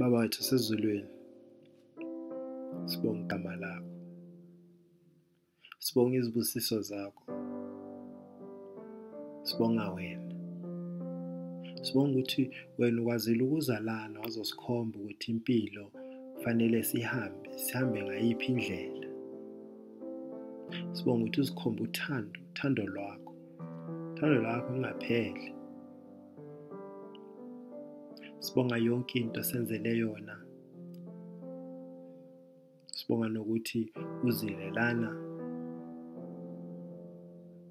Baba wethu sezulwini sibonga igama lakho. Sibonga izibusiso zakho. Sibonga wena. Sibonga ukuthi wena ukwazile ukuzalana wazosikhomba ukuthi impilo kufanele sihambe sihambe ngayiphi indlela. Sibonga ukuthi usikhomba uthando uthando lwakho. Uthando lwakho ungapheli sibonga yonke into senzele yona. Sibonga nokuthi uzile lana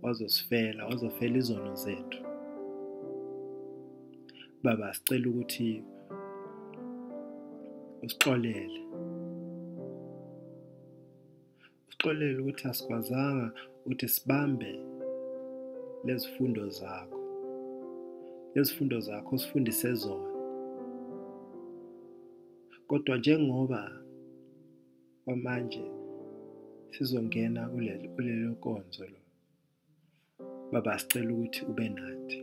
wazosifela wazofela izono zethu. Baba sicela ukuthi usixolele. Usixolele ukuthi asikwazanga ukuthi sibambe lezifundo zakho lezifundo zakho sifundise zona. Kodwa njengoba kwamanje sizongena kulelo nkonzo lo baba sicela ukuthi ube nathi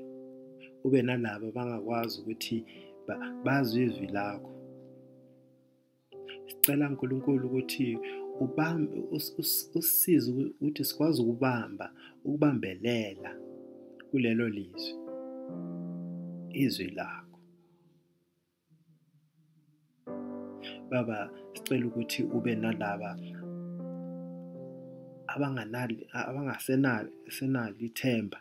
ube nalabo abangakwazi ukuthi bazwe izwi lakho. Sicela nkulunkulu ukuthi ubambe usisize ukuthi sikwazi ukubamba ukubambelela kulelo lizwi izwi lakho. Baba sicela ukuthi ube nalaba senali ithemba.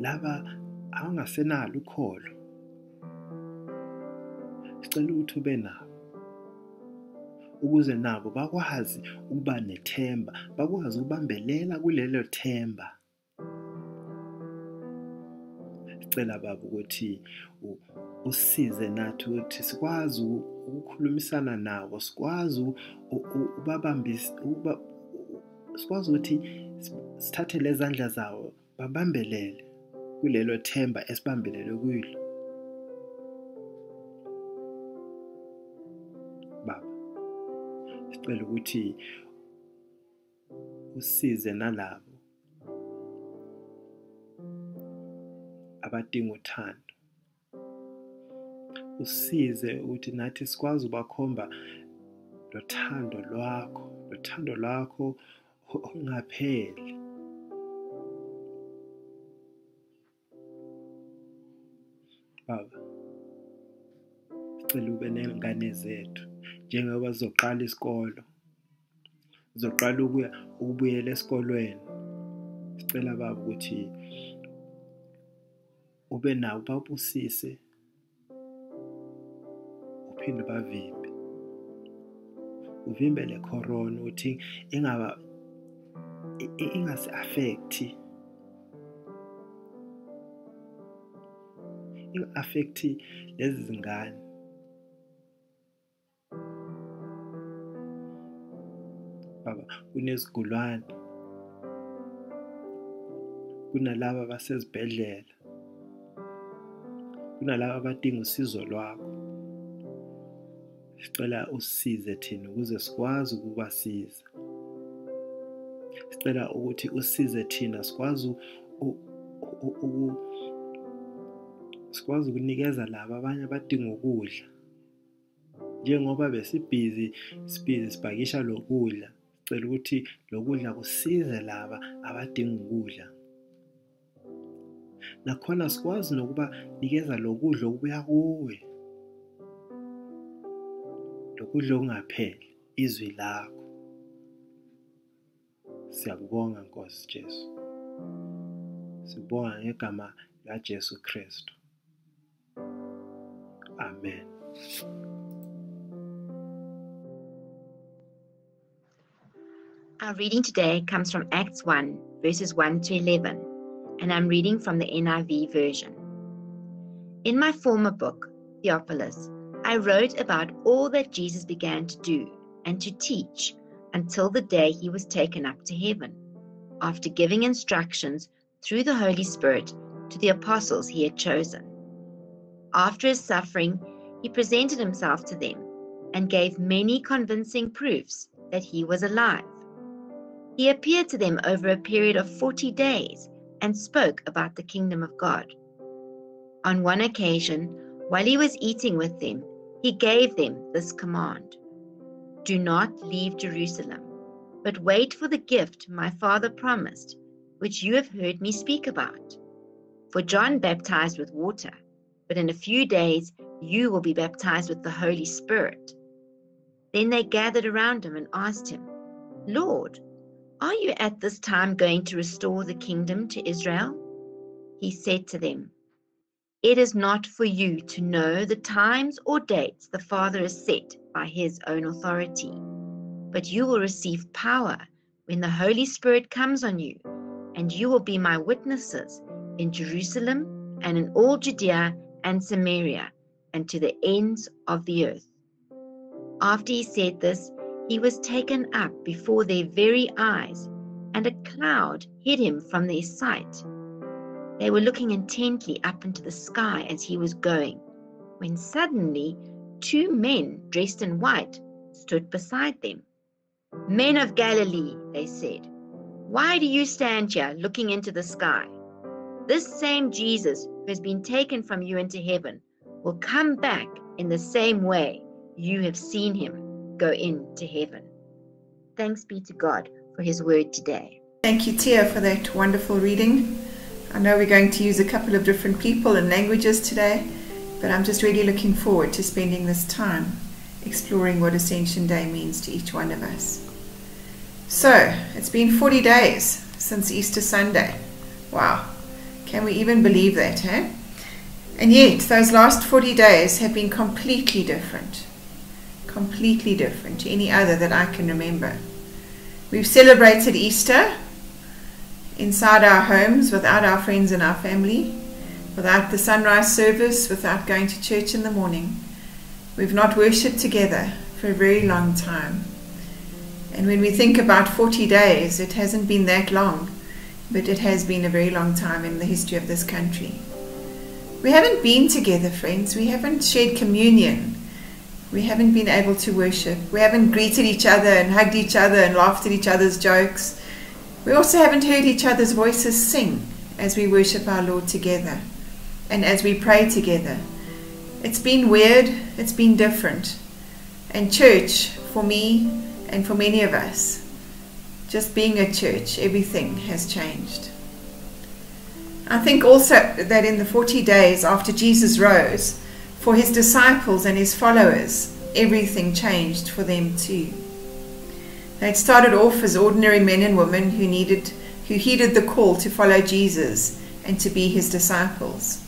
Laba abangasenalo ukholo sicela ukuthi ube nabo ukuze nabo bakwazi ukuba nethemba bakwazi ukubambelela kulelo themba. Sicela baba ukuthi usize nathi ukuthi sikwazi ukukhulumisana nabo sikwazi ubabambisa sikwazi ukuthi sithathe lezandla zawo babambelele kulelo themba esibambelele kulo baba sicela ukuthi usize nalabo abadinga uthando usize ukuthi nathi sikwazi ubakhomba lo thando lwakho lo thando lwakho ongapheli baba sicela ube nengane zethu njengoba zizoqala isikolo zizoqala ukuya ukubuyela esikolweni. Sicela baba ukuthi ube nawo babusise uphinde bavimbe uvimbe le corona ukuthi ingaba ingasi affecti inga-affecti lezi zingane. Baba kunezigulwane kunalaba basezibhedlela kunalaba abadinga usizo lwakho. Sicela usisize thina ukuze sikwazi ukubasiza. Sicela ukuthi usize thina sikwazi sikwazi ukunikeza laba abanye abadinga ukudla. Njengoba besibhizi sibhizi sibhakisha lokudla sicela ukuthi lokudla kusize laba abadinga ukudla. Nakhona sikwazi nokuba nikeza lokudla okubuya kuwe. Lokudla okungapheli izwi lakho. Siyakubonga nkosi Jesu. Sibonga ngegama laJesu Kristu. Amen. Our reading today comes from Acts 1, verses 1 to 11, and I'm reading from the NIV version. In my former book, Theophilus, I wrote about all that Jesus began to do and to teach until the day he was taken up to heaven, after giving instructions through the Holy Spirit to the apostles he had chosen. After his suffering, he presented himself to them and gave many convincing proofs that he was alive. He appeared to them over a period of 40 days and spoke about the kingdom of God. On one occasion, while he was eating with them, he gave them this command Do not leave Jerusalem, but wait for the gift my father promised, which you have heard me speak about. For John baptized with water, but in a few days you will be baptized with the Holy Spirit. Then they gathered around him and asked him, Lord, are you at this time going to restore the kingdom to Israel? He said to them, It is not for you to know the times or dates the Father has set by his own authority, but you will receive power when the Holy Spirit comes on you, and you will be my witnesses in Jerusalem and in all Judea and Samaria and to the ends of the earth. After he said this, he was taken up before their very eyes, and a cloud hid him from their sight. They were looking intently up into the sky as he was going, when suddenly two men dressed in white stood beside them. Men of Galilee, they said, why do you stand here looking into the sky? This same Jesus who has been taken from you into heaven will come back in the same way you have seen him go into heaven. Thanks be to God for his word today. Thank you, Tia, for that wonderful reading. I know we're going to use a couple of different people and languages today, but I'm just really looking forward to spending this time exploring what Ascension Day means to each one of us. So, it's been 40 days since Easter Sunday. Wow, can we even believe that, eh? And yet, those last 40 days have been completely different completely different to any other that I can remember. We've celebrated Easter inside our homes without our friends and our family, without the sunrise service, without going to church in the morning. We've not worshipped together for a very long time. And when we think about 40 days, it hasn't been that long, but it has been a very long time in the history of this country. We haven't been together, friends. We haven't shared communion. We haven't been able to worship. We haven't greeted each other and hugged each other and laughed at each other's jokes. We also haven't heard each other's voices sing as we worship our Lord together and as we pray together. It's been weird, it's been different. And church, for me and for many of us, just being a church, everything has changed. I think also that in the 40 days after Jesus rose, for his disciples and his followers, everything changed for them too. They'd started off as ordinary men and women who needed who heeded the call to follow Jesus and to be his disciples.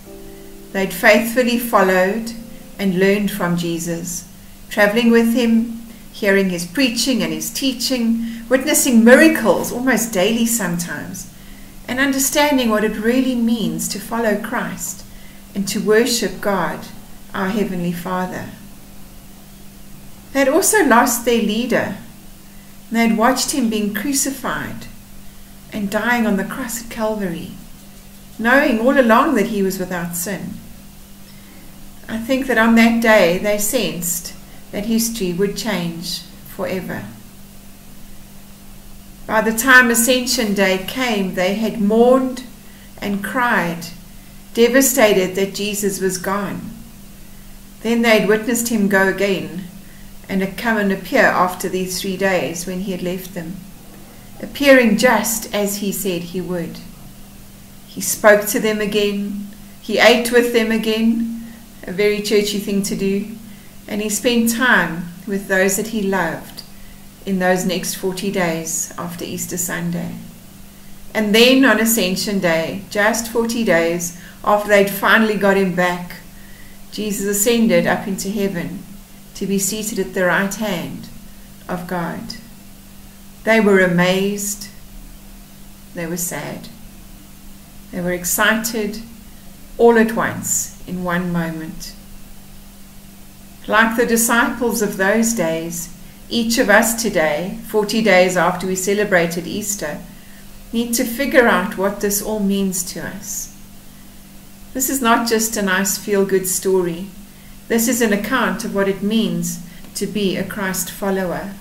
They'd faithfully followed and learned from Jesus, traveling with him, hearing his preaching and his teaching, witnessing miracles almost daily sometimes, and understanding what it really means to follow Christ and to worship God our Heavenly Father. They had also lost their leader. They had watched him being crucified and dying on the cross at Calvary, knowing all along that he was without sin. I think that on that day they sensed that history would change forever. By the time Ascension Day came, they had mourned and cried, devastated that Jesus was gone. Then they'd witnessed him go again and come and appear after these three days when he had left them, appearing just as he said he would. He spoke to them again, he ate with them again, a very churchy thing to do, and he spent time with those that he loved in those next 40 days after Easter Sunday. And then on Ascension Day, just 40 days after they'd finally got him back, Jesus ascended up into heaven to be seated at the right hand of God. They were amazed. They were sad. They were excited all at once in one moment. Like the disciples of those days, each of us today, 40 days after we celebrated Easter, need to figure out what this all means to us. This is not just a nice feel good story. This is an account of what it means to be a Christ follower.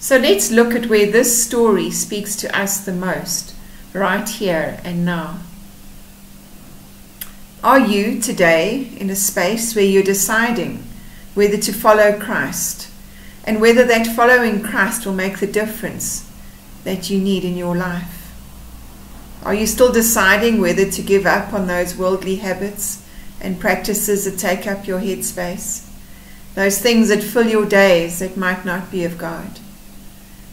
So let's look at where this story speaks to us the most, right here and now. Are you today in a space where you're deciding whether to follow Christ and whether that following Christ will make the difference that you need in your life? Are you still deciding whether to give up on those worldly habits and practices that take up your headspace? Those things that fill your days that might not be of God?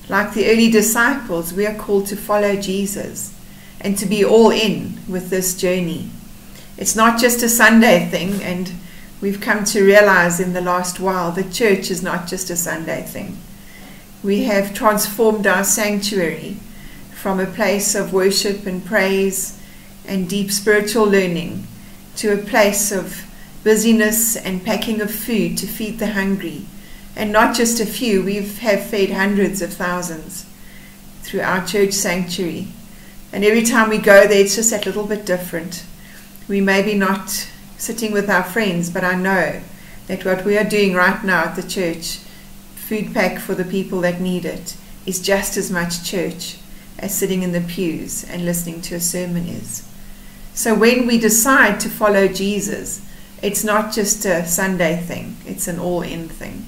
Like the early disciples, we are called to follow Jesus and to be all in with this journey. It's not just a Sunday thing, and we've come to realize in the last while that church is not just a Sunday thing. We have transformed our sanctuary from a place of worship and praise and deep spiritual learning to a place of busyness and packing of food to feed the hungry. And not just a few, we have fed hundreds of thousands through our church sanctuary. And every time we go there, it's just that little bit different. We may be not sitting with our friends, but I know that what we are doing right now at the church, food pack for the people that need it, is just as much church as sitting in the pews and listening to a sermon is. So when we decide to follow Jesus, it's not just a Sunday thing, it's an all in thing.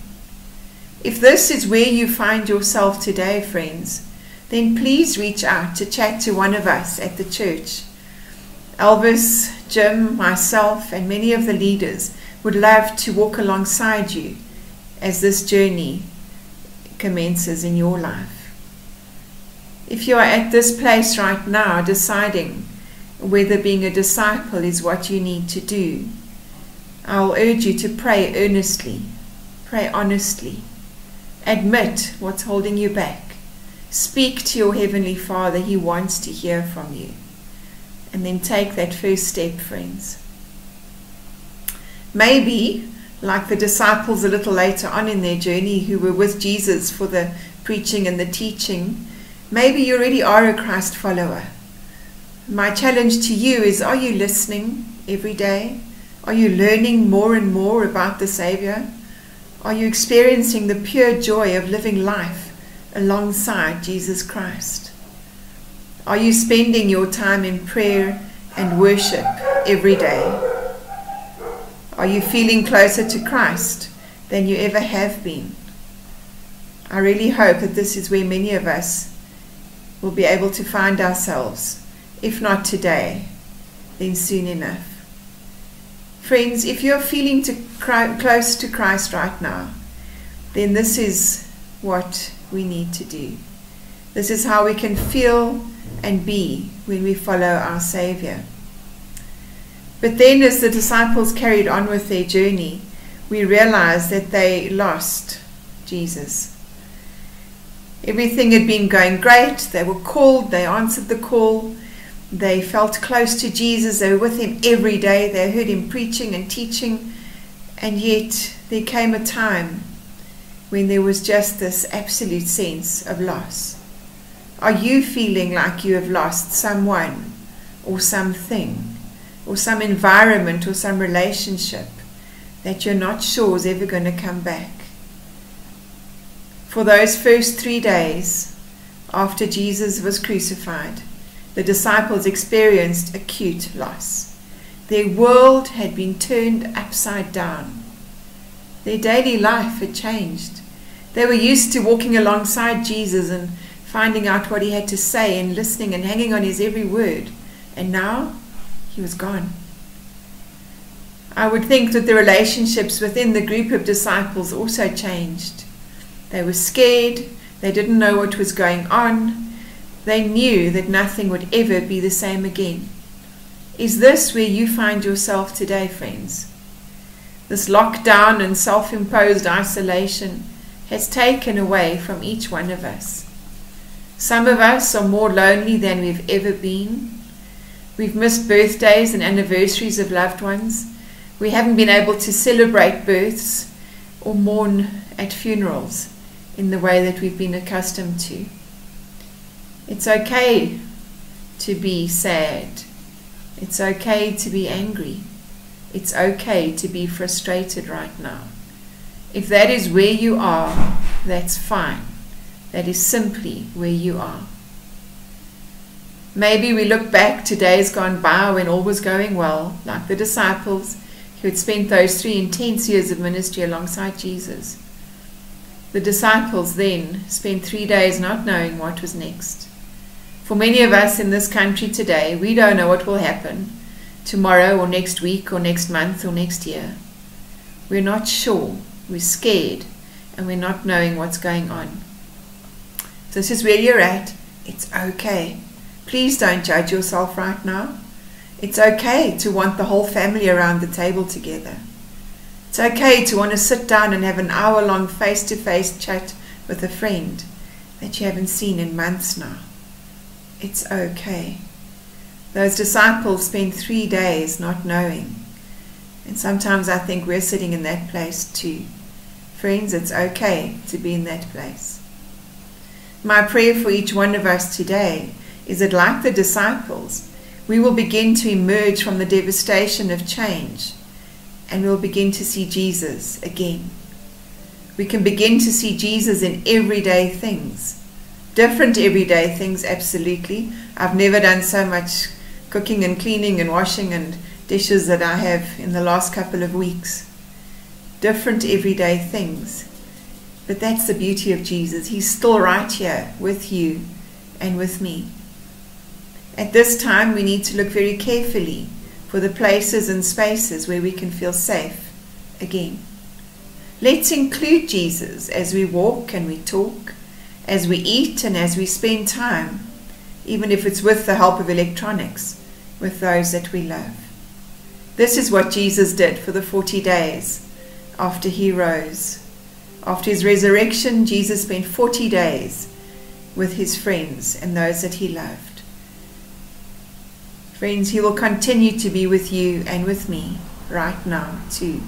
If this is where you find yourself today, friends, then please reach out to chat to one of us at the church. Elvis, Jim, myself, and many of the leaders would love to walk alongside you as this journey commences in your life. If you are at this place right now deciding whether being a disciple is what you need to do, I'll urge you to pray earnestly, pray honestly, admit what's holding you back, speak to your Heavenly Father, He wants to hear from you, and then take that first step, friends. Maybe, like the disciples a little later on in their journey who were with Jesus for the preaching and the teaching, maybe you already are a Christ follower. My challenge to you is are you listening every day? Are you learning more and more about the Savior? Are you experiencing the pure joy of living life alongside Jesus Christ? Are you spending your time in prayer and worship every day? Are you feeling closer to Christ than you ever have been? I really hope that this is where many of us will be able to find ourselves, if not today, then soon enough. Friends, if you're feeling to cry, close to Christ right now, then this is what we need to do. This is how we can feel and be when we follow our Savior. But then, as the disciples carried on with their journey, we realized that they lost Jesus. Everything had been going great. They were called, they answered the call, they felt close to Jesus, they were with him every day, they heard him preaching and teaching, and yet there came a time when there was just this absolute sense of loss. Are you feeling like you have lost someone or something? or some environment or some relationship that you're not sure is ever going to come back. For those first three days after Jesus was crucified, the disciples experienced acute loss. Their world had been turned upside down. Their daily life had changed. They were used to walking alongside Jesus and finding out what he had to say and listening and hanging on his every word. And now he was gone. I would think that the relationships within the group of disciples also changed. They were scared, they didn't know what was going on, they knew that nothing would ever be the same again. Is this where you find yourself today, friends? This lockdown and self imposed isolation has taken away from each one of us. Some of us are more lonely than we've ever been. We've missed birthdays and anniversaries of loved ones. We haven't been able to celebrate births or mourn at funerals in the way that we've been accustomed to. It's okay to be sad. It's okay to be angry. It's okay to be frustrated right now. If that is where you are, that's fine. That is simply where you are. Maybe we look back to days gone by when all was going well, like the disciples who had spent those three intense years of ministry alongside Jesus. The disciples then spent three days not knowing what was next. For many of us in this country today, we don't know what will happen tomorrow or next week or next month or next year. We're not sure, we're scared, and we're not knowing what's going on. So This is where you're at. It's okay. Please don't judge yourself right now. It's okay to want the whole family around the table together. It's okay to want to sit down and have an hour long face to face chat with a friend that you haven't seen in months now. It's okay. Those disciples spent three days not knowing. And sometimes I think we're sitting in that place too. Friends, it's okay to be in that place. My prayer for each one of us today is that, like the disciples, we will begin to emerge from the devastation of change and we'll begin to see Jesus again. We can begin to see Jesus in everyday things. Different everyday things, absolutely. I've never done so much cooking and cleaning and washing and dishes that I have in the last couple of weeks. Different everyday things. But that's the beauty of Jesus. He's still right here with you and with me. At this time, we need to look very carefully for the places and spaces where we can feel safe again. Let's include Jesus as we walk and we talk, as we eat and as we spend time, even if it's with the help of electronics, with those that we love. This is what Jesus did for the 40 days after he rose. After his resurrection, Jesus spent 40 days with his friends and those that he loved. Friends, He will continue to be with you and with me right now, too.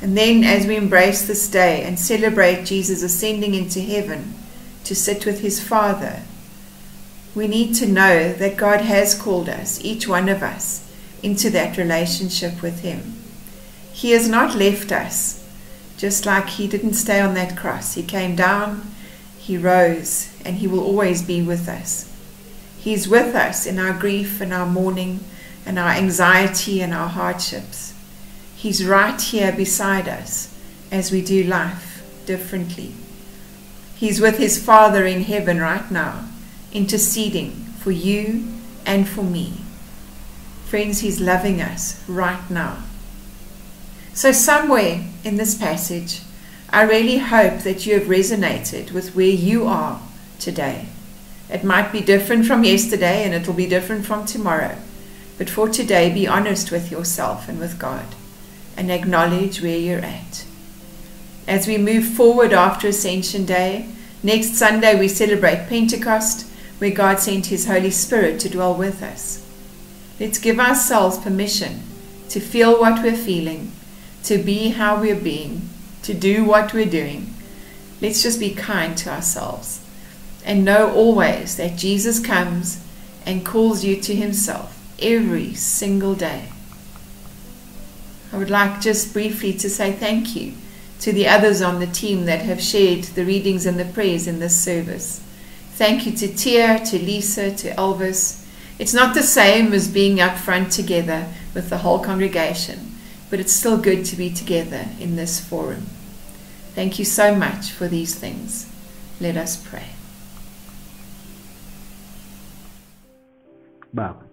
And then, as we embrace this day and celebrate Jesus ascending into heaven to sit with His Father, we need to know that God has called us, each one of us, into that relationship with Him. He has not left us, just like He didn't stay on that cross. He came down, He rose, and He will always be with us. He's with us in our grief and our mourning and our anxiety and our hardships. He's right here beside us as we do life differently. He's with his Father in heaven right now, interceding for you and for me. Friends, he's loving us right now. So, somewhere in this passage, I really hope that you have resonated with where you are today. It might be different from yesterday and it'll be different from tomorrow. But for today, be honest with yourself and with God and acknowledge where you're at. As we move forward after Ascension Day, next Sunday we celebrate Pentecost, where God sent His Holy Spirit to dwell with us. Let's give ourselves permission to feel what we're feeling, to be how we're being, to do what we're doing. Let's just be kind to ourselves and know always that Jesus comes and calls you to himself every single day. I would like just briefly to say thank you to the others on the team that have shared the readings and the prayers in this service. Thank you to Tia, to Lisa, to Elvis. It's not the same as being up front together with the whole congregation, but it's still good to be together in this forum. Thank you so much for these things. Let us pray. Baba,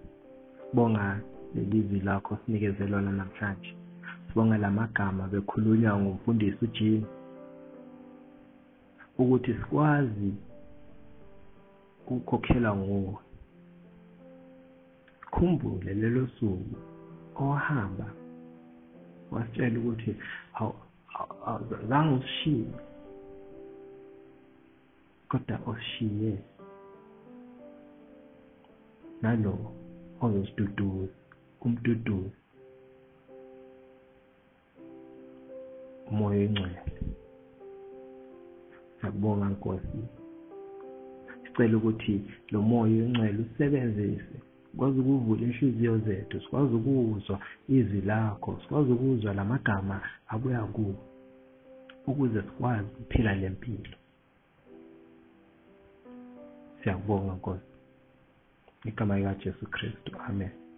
sibonga lelizwi lakho sinikezelwa namhlanje. Sibonga lamagama bekhulunywa ngumfundisi uJean ukuthi sikwazi ukukhokhela nguwe. Khumbule lelo suku owahamba wasitshela ukuthi zange usishiye kodwa usishiye nalo ozosiduduza umduduzi umoya oyingcwele siyakubonga nkosi. Sicela ukuthi lo moya oyingcwele usebenzise sikwazi ukuvula inhliziyo zethu sikwazi ukuzwa izwi lakho sikwazi ukuzwa lamagama abuya kuwe ukuze sikwazi ukuphila lempilo. Siyakubonga nkosi. en Icamaigachis Cristo. Amén.